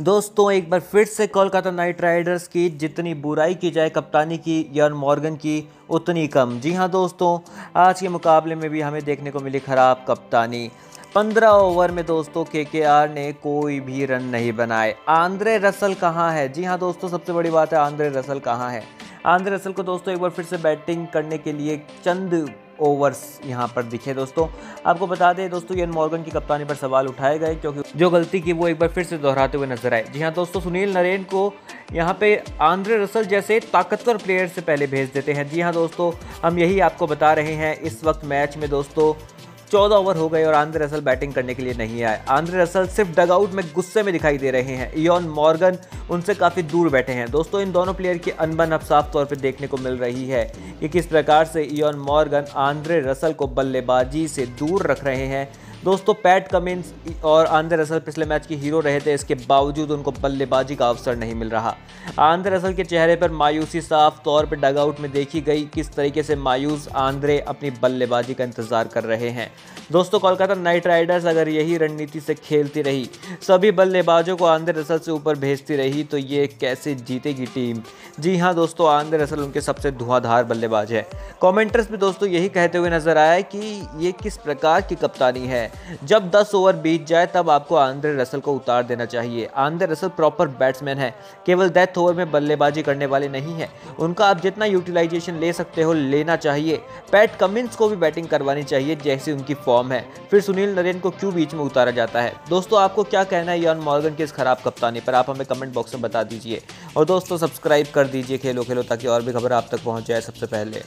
दोस्तों, एक बार फिर से कोलकाता नाइट राइडर्स की जितनी बुराई की जाए, कप्तानी की यन मॉर्गन की, उतनी कम। जी हाँ दोस्तों, आज के मुकाबले में भी हमें देखने को मिली ख़राब कप्तानी। पंद्रह ओवर में दोस्तों के के आर ने कोई भी रन नहीं बनाए। आंद्रे रसल कहाँ है? जी हाँ दोस्तों, सबसे बड़ी बात है, आंद्रे रसल कहाँ है? आंद्रे रसल को दोस्तों एक बार फिर से बैटिंग करने के लिए चंद ओवर्स यहाँ पर दिखे दोस्तों। आपको बता दें दोस्तों, यन मॉर्गन की कप्तानी पर सवाल उठाए गए, क्योंकि जो गलती की वो एक बार फिर से दोहराते हुए नज़र आए। जी हाँ दोस्तों, सुनील नरेन को यहाँ पे आंद्रे रसल जैसे ताकतवर प्लेयर से पहले भेज देते हैं। जी हाँ दोस्तों, हम यही आपको बता रहे हैं, इस वक्त मैच में दोस्तों चौदह ओवर हो गए और आंद्रे रसल बैटिंग करने के लिए नहीं आए। आंद्रे रसल सिर्फ़ डगआउट में गुस्से में दिखाई दे रहे हैं। इयन मॉर्गन उनसे काफ़ी दूर बैठे हैं। दोस्तों, इन दोनों प्लेयर की अनबन अब साफ़ तौर पर देखने को मिल रही है कि किस प्रकार से इयन मॉर्गन आंद्रे रसल को बल्लेबाजी से दूर रख रहे हैं। दोस्तों पैट कमिंस और आंद्रे रसल पिछले मैच के हीरो रहे थे, इसके बावजूद उनको बल्लेबाजी का अवसर नहीं मिल रहा। आंद्रे रसल के चेहरे पर मायूसी साफ़ तौर पर डगआउट में देखी गई किस तरीके से मायूस आंद्रे अपनी बल्लेबाजी का इंतज़ार कर रहे हैं। दोस्तों, कोलकाता नाइट राइडर्स अगर यही रणनीति से खेलती रही, सभी बल्लेबाजों को आंद्रे रसल से ऊपर भेजती रही तो ये कैसे जीतेगी टीम? जी हाँ दोस्तों आंद्रे रसल उनके सबसे धुआंधार बल्लेबाज है। कमेंटर्स भी दोस्तों यही कहते हुए नज़र आए कि ये किस प्रकार की कप्तानी है। जब 10 ओवर बीत जाए, तब आपको आंद्रे रसल को उतार देना चाहिए। आंद्रे रसल प्रॉपर बैट्समैन है। केवल डेथ ओवर में बल्लेबाजी करने वाले नहीं है। उनका आप जितना यूटिलाइजेशन ले सकते हो, लेना चाहिए। पैट कमिंस को भी बैटिंग करवानी चाहिए, जैसी उनकी फॉर्म है। फिर सुनील नरेन को क्यों बीच में उतारा जाता है? दोस्तों, आपको क्या कहना है यन मॉर्गन की इस खराब कप्तानी पर? आप हमें कमेंट बॉक्स में बता दीजिए। और दोस्तों सब्सक्राइब कर दीजिए खेलो खेलो ताकि और भी खबर आप तक पहुँच जाए सबसे पहले।